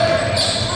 One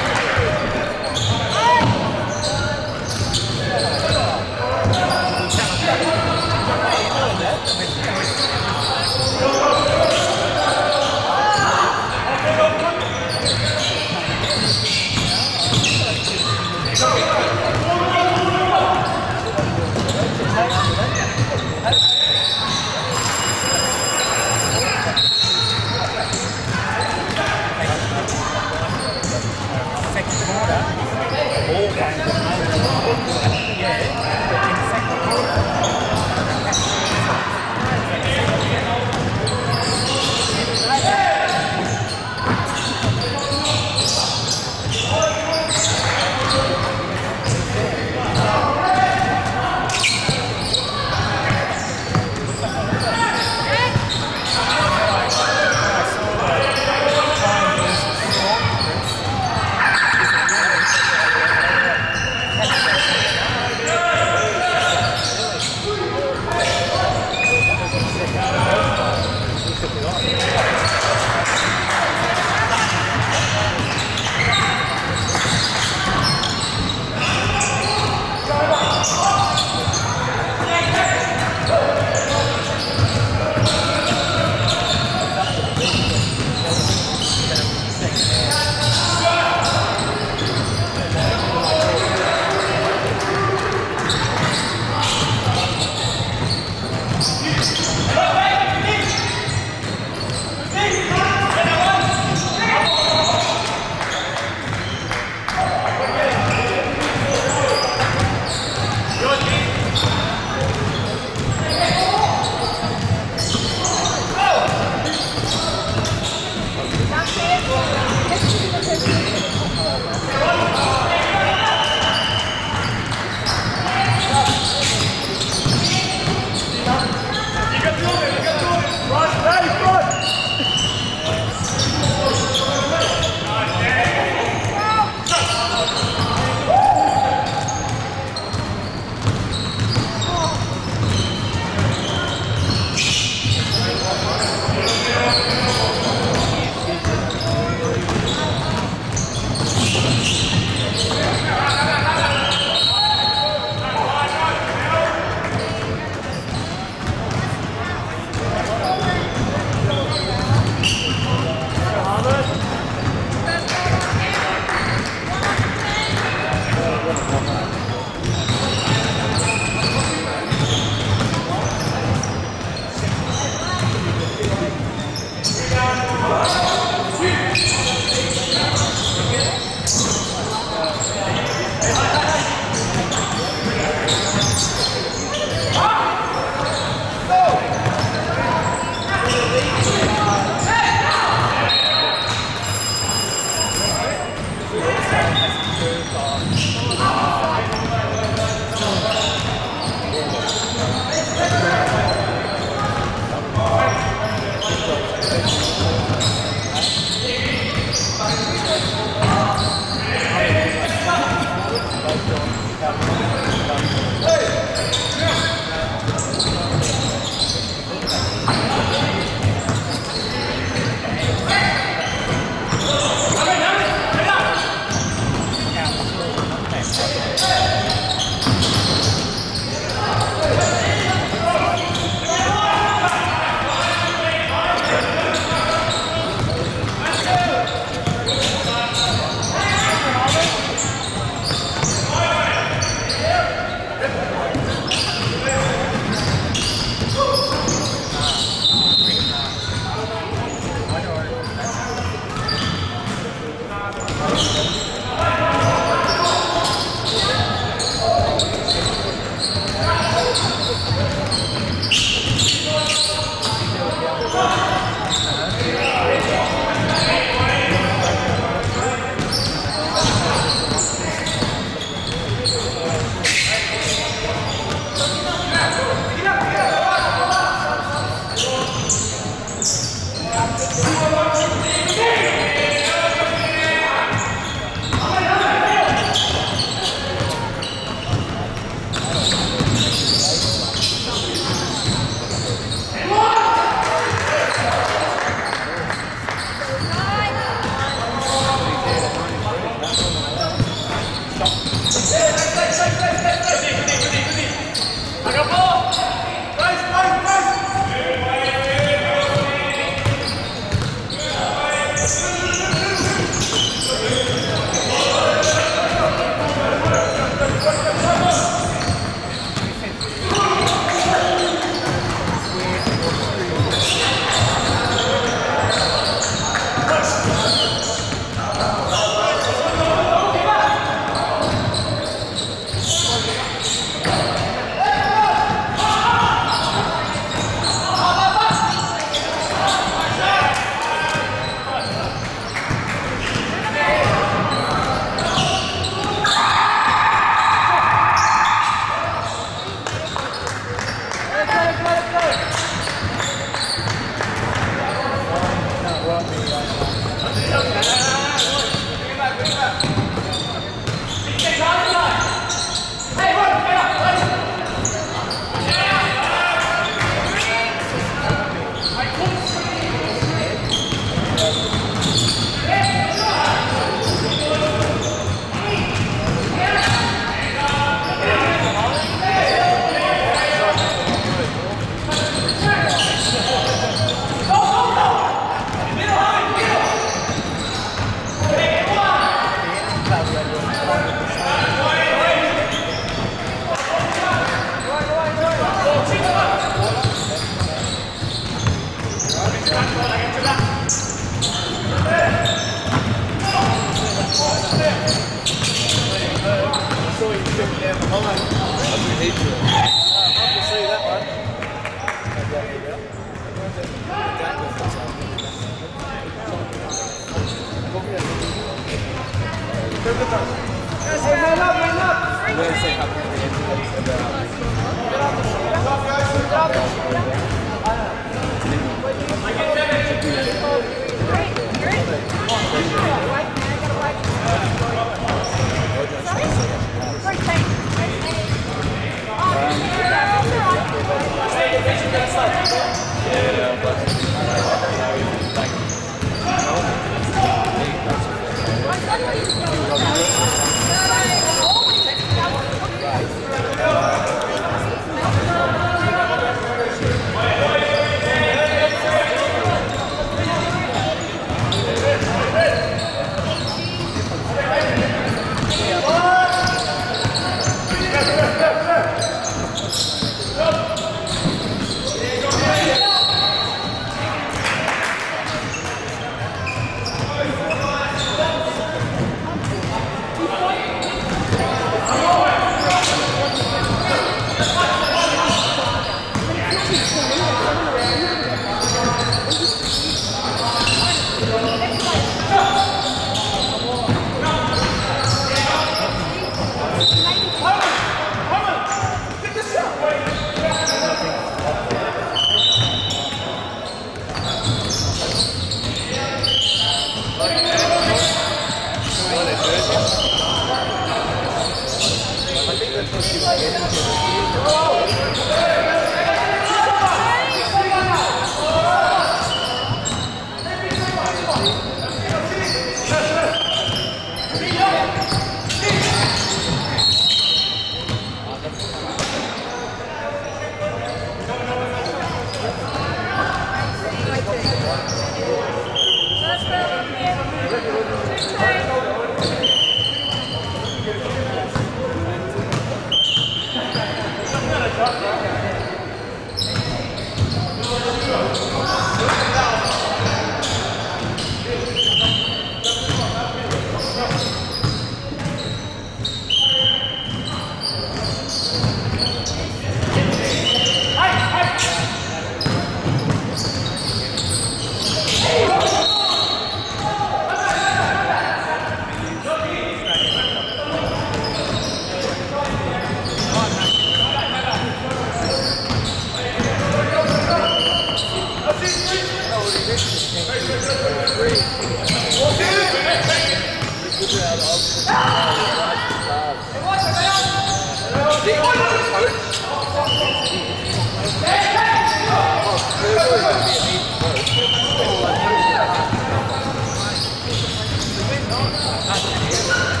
Nossa,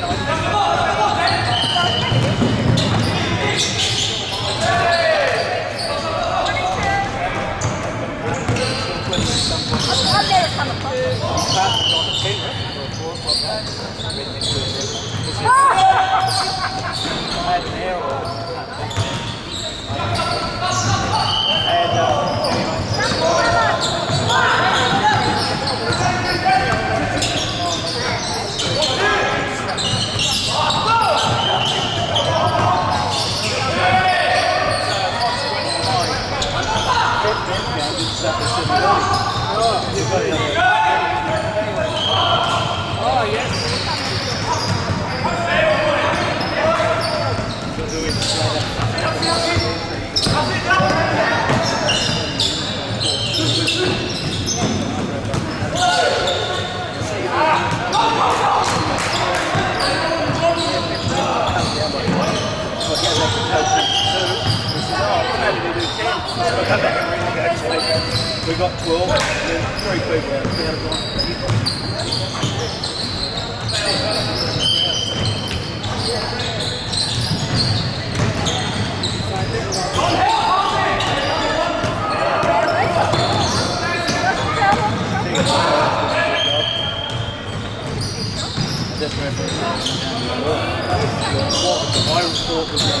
get on. We've got 12, and then three people out of line. That's I thought was going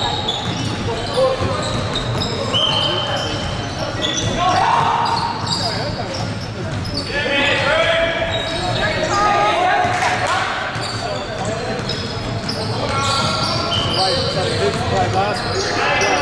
to be. Last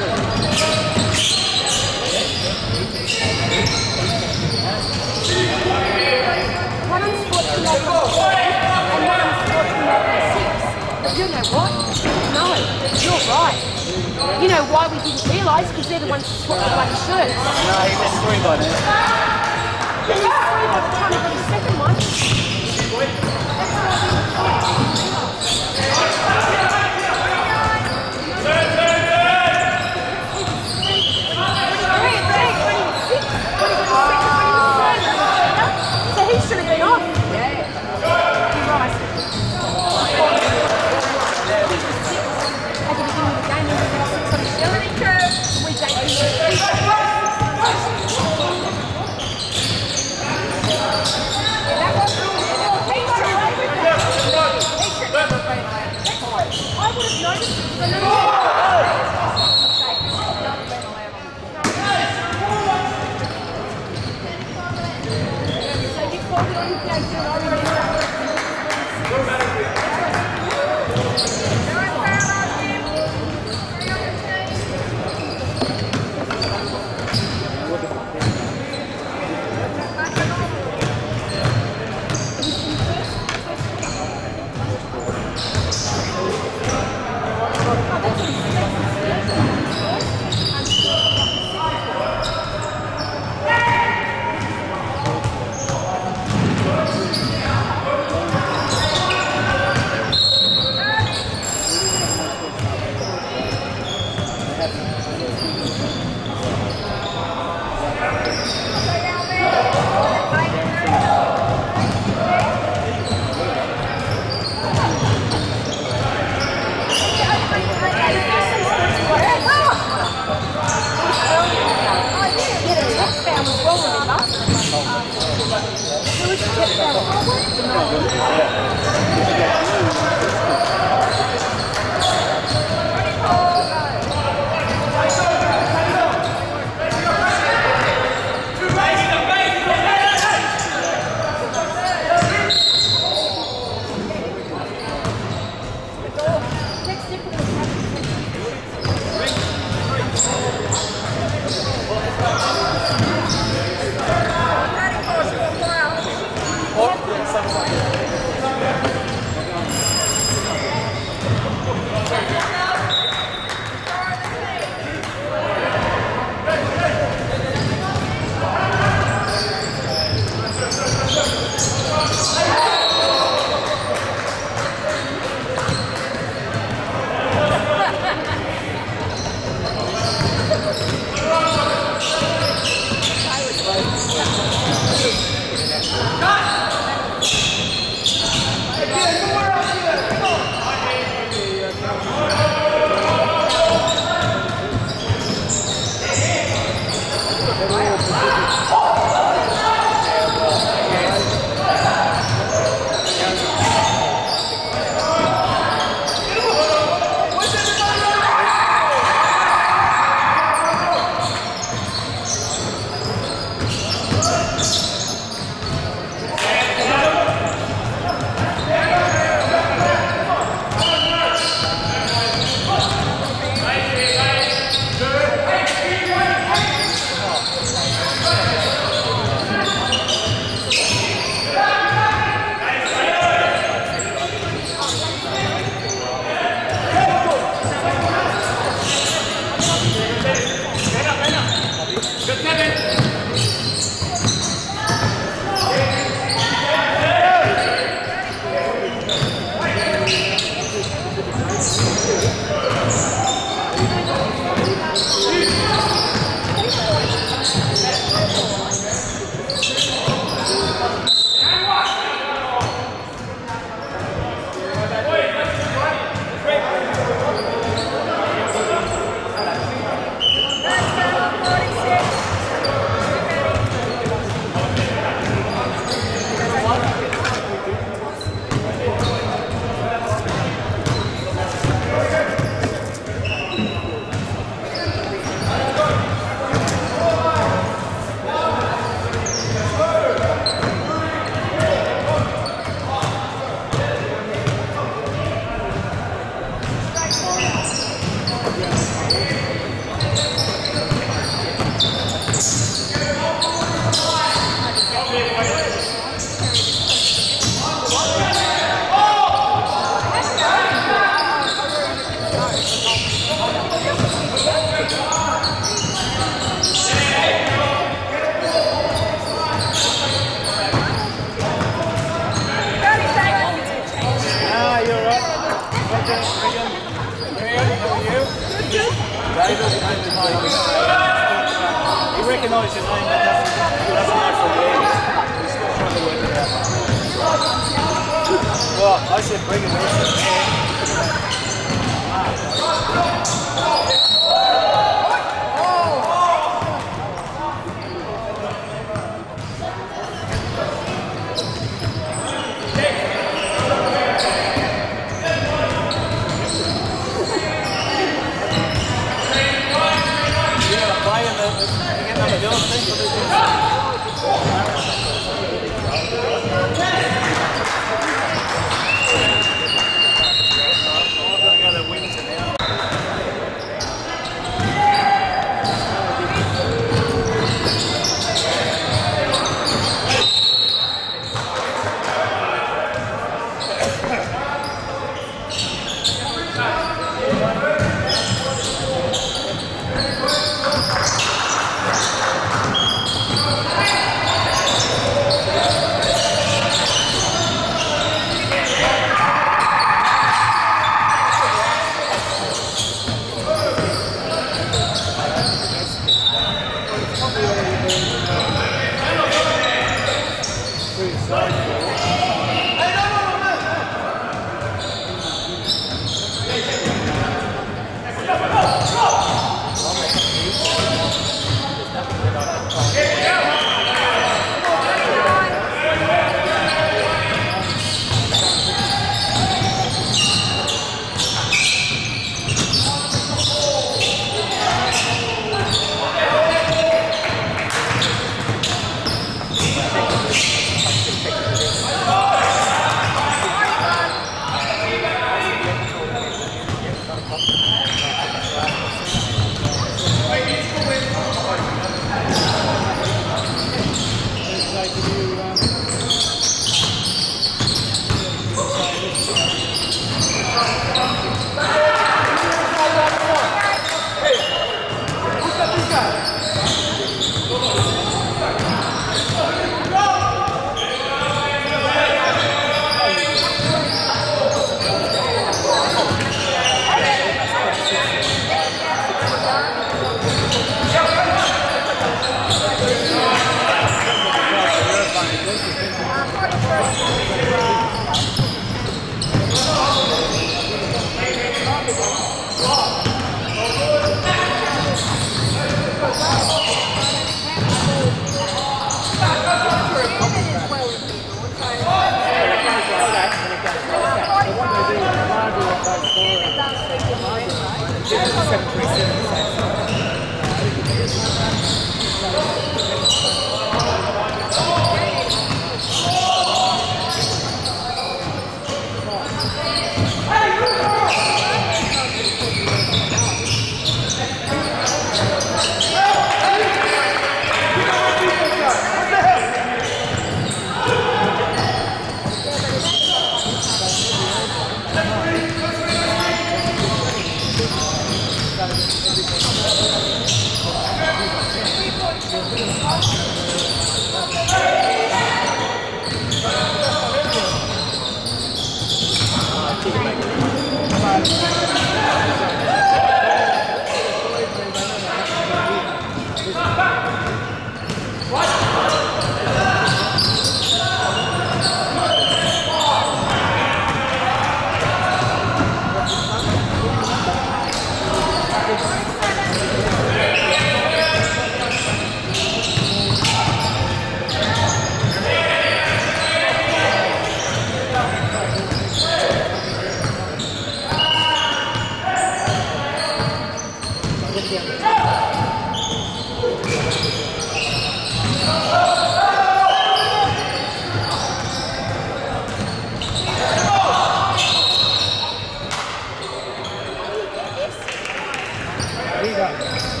Here you go.